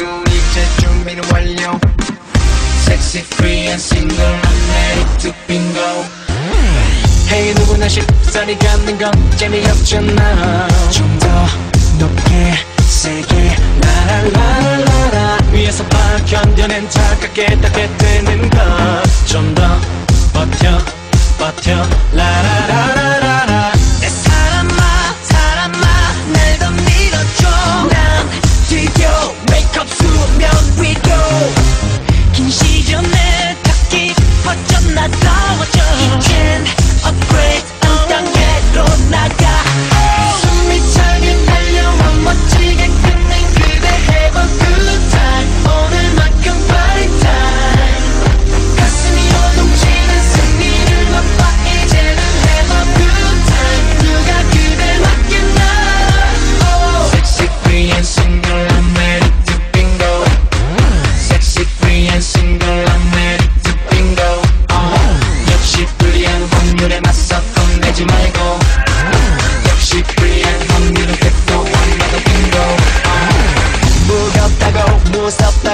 툴 이제 준비는 완료. Sexy, free and single I'm ready to bingo. Hey 누구나 쉽사리 갖는 건 재미없잖아 좀 더 높게 세게 라라라라라 위에서 박현뎌낸 차갑게 닿게 되는 것좀더 버텨 버텨 라라라.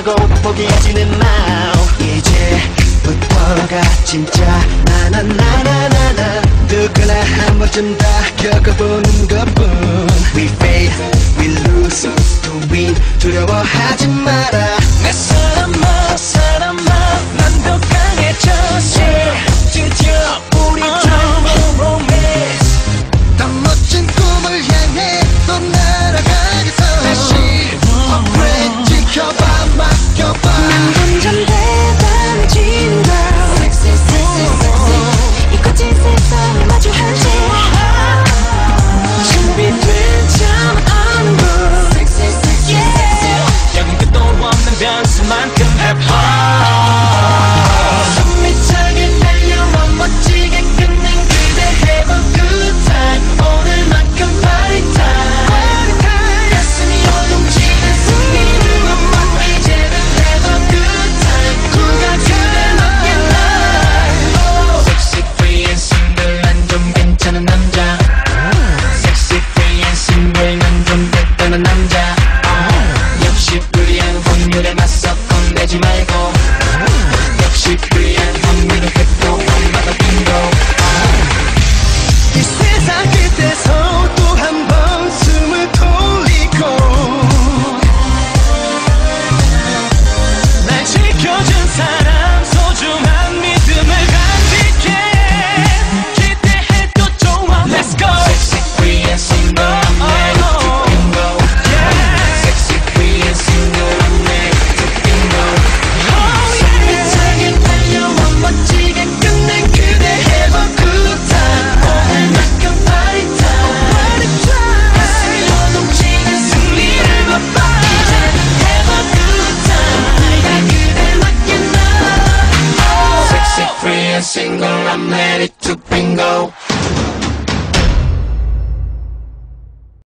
하고 포기하지는 마 이제부터가 진짜 나나나나나나. 누구나 한 번쯤 다 겪어보는 것 Mann kann der Paar. single, I'm ready to bingo.